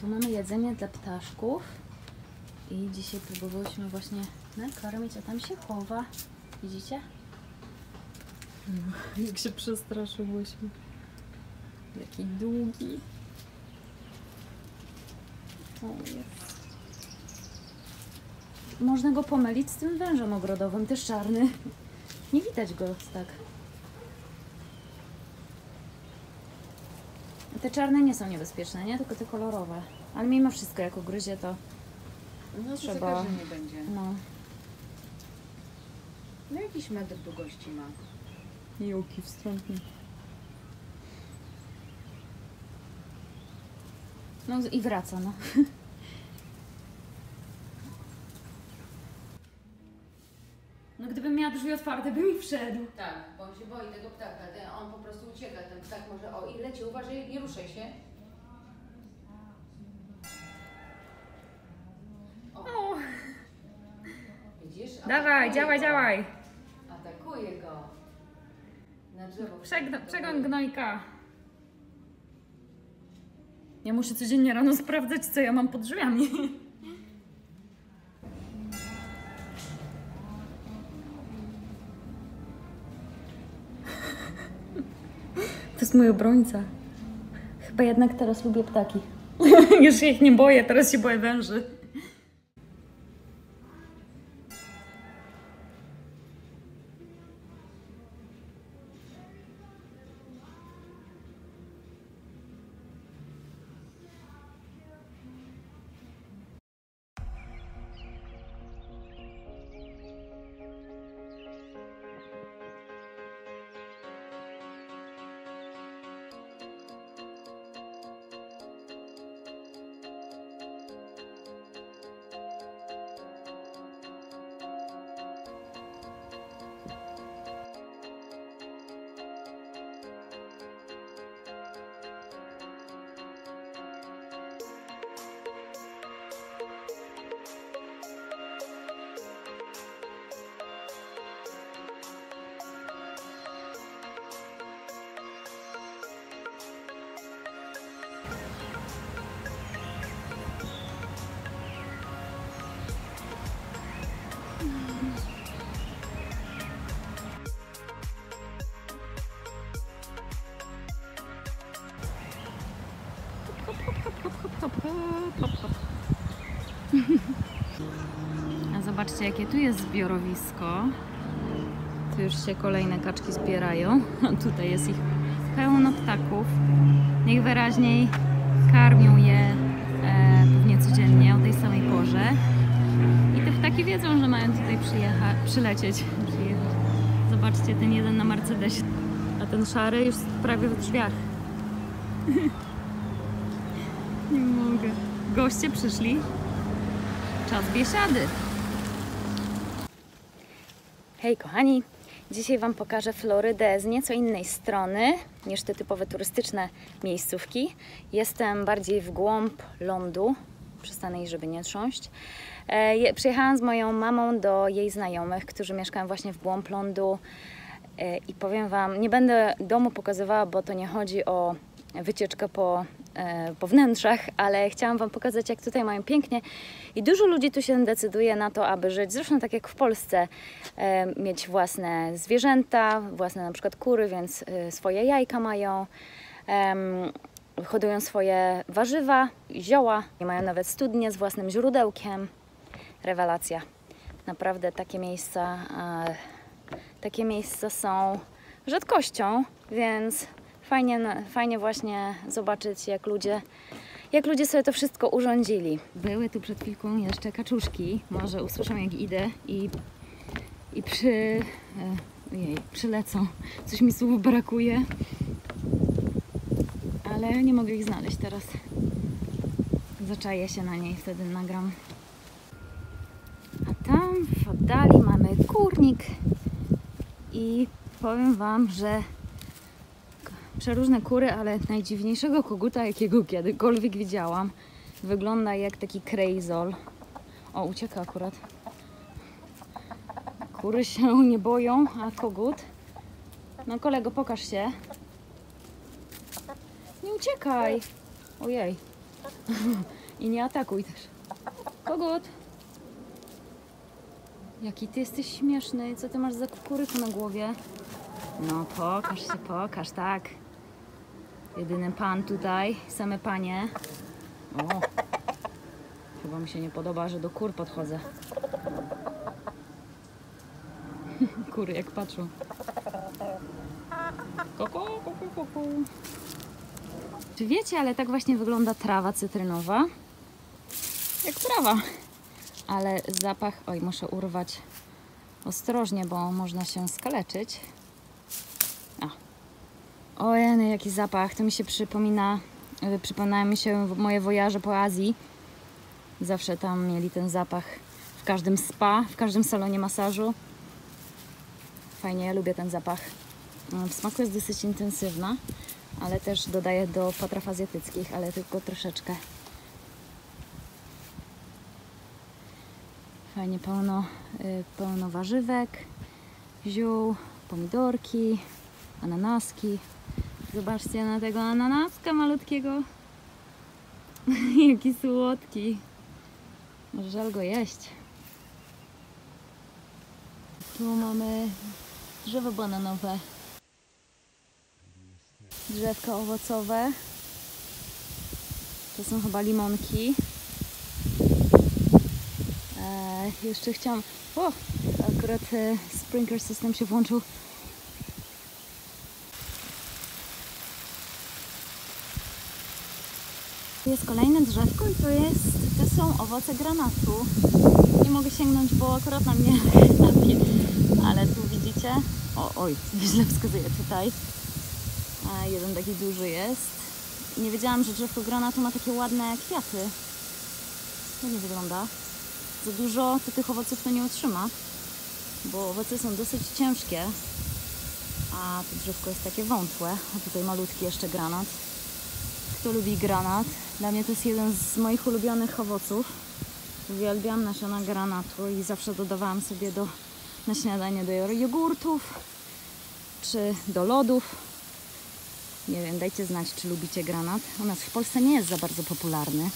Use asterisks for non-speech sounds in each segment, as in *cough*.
Tu mamy jedzenie dla ptaszków. I dzisiaj próbowałyśmy właśnie nakarmić, a tam się chowa. Widzicie? Jak się przestraszyłyśmy. Jaki długi. O, jest. Można go pomylić z tym wężem ogrodowym, też czarny. Nie widać go tak. Te czarne nie są niebezpieczne, nie? Tylko te kolorowe. Ale mimo wszystko, jak ugryzie, to No to Trzeba- że nie będzie. no. No jakiś metr długości ma. Juki wstrętny. No i wraca, no. *laughs* miała drzwi otwarte, by mi wszedł. Tak, bo on się boi tego ptaka. Ten, on po prostu ucieka. Ten ptak może... O, i leci. Uważaj, nie ruszaj się. O. Widzisz? Dawaj, Atakuje działaj, go. działaj. Atakuje go. Na drzewo. Przegoń gnojka. Ja muszę codziennie rano sprawdzać, co ja mam pod drzwiami. *laughs* jest mój obrońca. Chyba jednak teraz lubię ptaki. *laughs* Już ich nie boję, teraz się boję węży. A zobaczcie, jakie tu jest zbiorowisko. Tu już się kolejne kaczki zbierają. *laughs* Tutaj jest ich pełno ptaków. Niech wyraźniej karmią je e, pewnie codziennie o tej samej porze. I te ptaki wiedzą, że mają tutaj przyjecha- przylecieć. Przyjechać. Zobaczcie, ten jeden na Mercedesie. A ten szary już prawie w drzwiach. *laughs* Nie mogę. Goście przyszli. Czas biesiady. Hej kochani, dzisiaj Wam pokażę Florydę z nieco innej strony niż te typowe turystyczne miejscówki. Jestem bardziej w głąb lądu, przestanę jej, żeby nie trząść. E, je- przyjechałam z moją mamą do jej znajomych, którzy mieszkają właśnie w głąb lądu E, i powiem Wam, nie będę domu pokazywała, bo to nie chodzi o wycieczkę po, po wnętrzach, ale chciałam Wam pokazać, jak tutaj mają pięknie i dużo ludzi tu się decyduje na to, aby żyć, zresztą tak jak w Polsce, e, mieć własne zwierzęta, własne na przykład kury, więc e, swoje jajka mają, hodują swoje warzywa, zioła, mają nawet studnie z własnym źródełkiem. Rewelacja. Naprawdę takie miejsca e, takie miejsca są rzadkością, więc fajnie, fajnie właśnie zobaczyć, jak ludzie, jak ludzie sobie to wszystko urządzili. Były tu przed chwilką jeszcze kaczuszki. Może usłyszą, jak idę i, i przy, e, ojej, przylecą. Coś mi słów brakuje, ale nie mogę ich znaleźć teraz. Zaczaję się na niej, wtedy nagram. A tam w oddali mamy kurnik i powiem Wam, że k- przeróżne kury, ale najdziwniejszego koguta, jakiego kiedykolwiek widziałam, wygląda jak taki krejzol. O, ucieka akurat. Kury się *laughs* nie boją, a kogut? No kolego, pokaż się. Nie uciekaj. Ojej. *laughs* I nie atakuj też. Kogut! Jaki ty jesteś śmieszny. Co ty masz za kukuryku na głowie? No, pokaż się, pokaż, tak. Jedyny pan tutaj, same panie. O, chyba mi się nie podoba, że do kur podchodzę. *laughs* Kury jak patrzą. Koko, koko, koko. Czy wiecie, ale tak właśnie wygląda trawa cytrynowa? Jak trawa. Ale zapach... Oj, muszę urwać ostrożnie, bo można się skaleczyć. Ojej, jaki zapach. To mi się przypomina... y, Przypominają mi się moje wojaże po Azji. Zawsze tam mieli ten zapach w każdym spa, w każdym salonie masażu. Fajnie, ja lubię ten zapach. Mm, W smaku jest dosyć intensywna, ale też dodaję do potraw azjatyckich, ale tylko troszeczkę. Fajnie pełno, y, pełno warzywek, ziół, pomidorki, ananaski. Zobaczcie na tego ananaska malutkiego. *laughs* Jaki słodki. Może żal go jeść. Tu mamy drzewo bananowe. Drzewka owocowe. To są chyba limonki. E, jeszcze chciałam. O! Akurat e, sprinkler system się włączył. Tu jest kolejne drzewko i to jest, to są owoce granatu. Nie mogę sięgnąć, bo akurat na mnie *laughs* napie. Ale tu widzicie, o, oj, *laughs* źle wskazuję tutaj. A jeden taki duży jest. Nie wiedziałam, że drzewko granatu ma takie ładne kwiaty. Ładnie wygląda. Za dużo to tych owoców to nie utrzyma, bo owoce są dosyć ciężkie. A to drzewko jest takie wątłe. A tutaj malutki jeszcze granat. Kto lubi granat? Dla mnie to jest jeden z moich ulubionych owoców. Uwielbiam nasiona granatu i zawsze dodawałam sobie do, na śniadanie do jogurtów czy do lodów. Nie wiem, dajcie znać, czy lubicie granat. U nas w Polsce nie jest za bardzo popularny.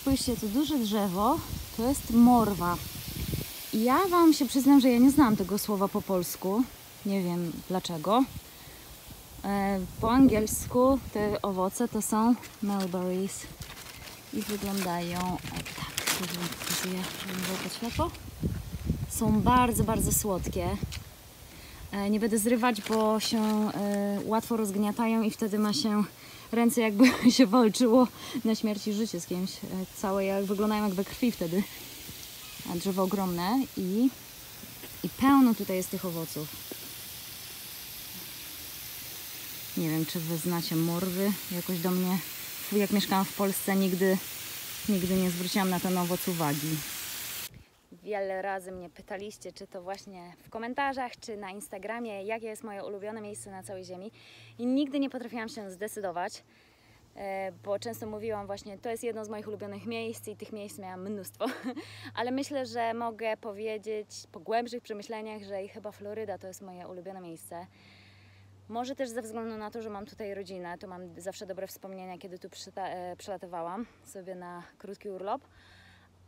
Spójrzcie, to duże drzewo to jest morwa. Ja Wam się przyznam, że ja nie znam tego słowa po polsku. Nie wiem dlaczego. E, Po angielsku te owoce to są mulberries i wyglądają tak, to wam pokazuję, żeby było pod światło. Są bardzo, bardzo słodkie. E, Nie będę zrywać, bo się e, łatwo rozgniatają i wtedy ma się ręce jakby *laughs* się walczyło na śmierć i życie z kimś. Całe jak wyglądają jak we krwi wtedy. Drzewo ogromne i, i pełno tutaj jest tych owoców. Nie wiem, czy wy znacie morwy. Jakoś do mnie, jak mieszkałam w Polsce, nigdy, nigdy nie zwróciłam na ten owoc uwagi. Wiele razy mnie pytaliście, czy to właśnie w komentarzach, czy na Instagramie, jakie jest moje ulubione miejsce na całej Ziemi. I nigdy nie potrafiłam się zdecydować, e, bo często mówiłam właśnie, to jest jedno z moich ulubionych miejsc i tych miejsc miałam mnóstwo. *laughs* Ale myślę, że mogę powiedzieć po głębszych przemyśleniach, że i chyba Floryda to jest moje ulubione miejsce. Może też ze względu na to, że mam tutaj rodzinę, to mam zawsze dobre wspomnienia, kiedy tu e, przylatywałam sobie na krótki urlop.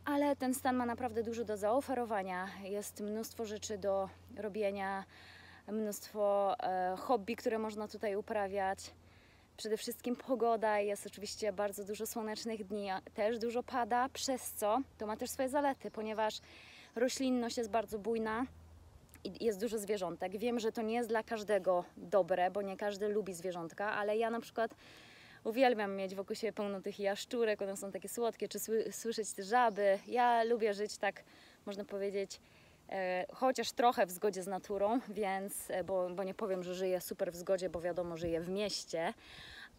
Ale ten stan ma naprawdę dużo do zaoferowania. Jest mnóstwo rzeczy do robienia, mnóstwo e, hobby, które można tutaj uprawiać. Przede wszystkim pogoda, jest oczywiście bardzo dużo słonecznych dni, też dużo pada, przez co to ma też swoje zalety, ponieważ roślinność jest bardzo bujna i jest dużo zwierzątek. Wiem, że to nie jest dla każdego dobre, bo nie każdy lubi zwierzątka, ale ja na przykład uwielbiam mieć wokół siebie pełno tych jaszczurek, one są takie słodkie, czy sły- słyszeć te żaby. Ja lubię żyć tak, można powiedzieć, e, chociaż trochę w zgodzie z naturą, więc, e, bo, bo nie powiem, że żyję super w zgodzie, bo wiadomo, żyję w mieście,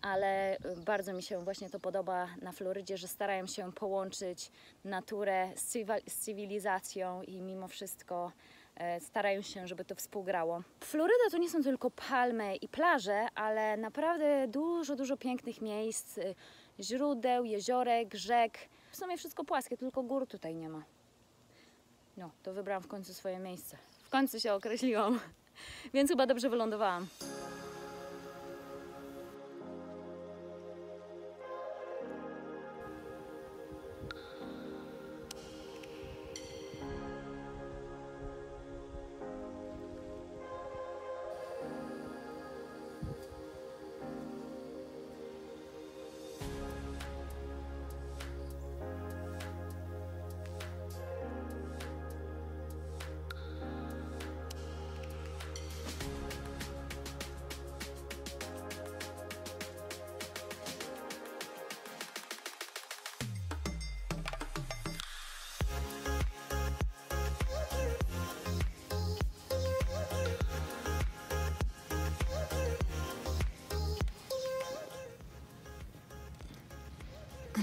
ale e, bardzo mi się właśnie to podoba na Florydzie, że starają się połączyć naturę z, cywa- z cywilizacją i mimo wszystko starają się, żeby to współgrało. Floryda to nie są tylko palmy i plaże, ale naprawdę dużo, dużo pięknych miejsc, y, źródeł, jeziorek, rzek. W sumie wszystko płaskie, tylko gór tutaj nie ma. No, to wybrałam w końcu swoje miejsce. W końcu się określiłam, *laughs* więc chyba dobrze wylądowałam.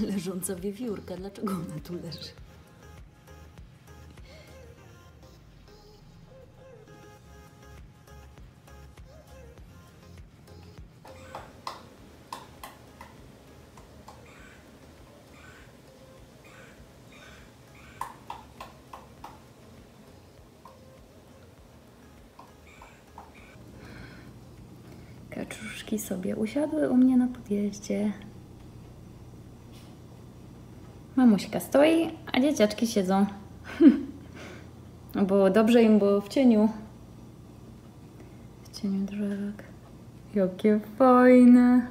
*laughs* Leżąca wiewiórka, dlaczego ona tu leży? Kaczuszki sobie usiadły u mnie na podjeździe. Mamuśka stoi, a dzieciaczki siedzą. *laughs* Było dobrze im było w cieniu. W cieniu drzewek. Jakie fajne.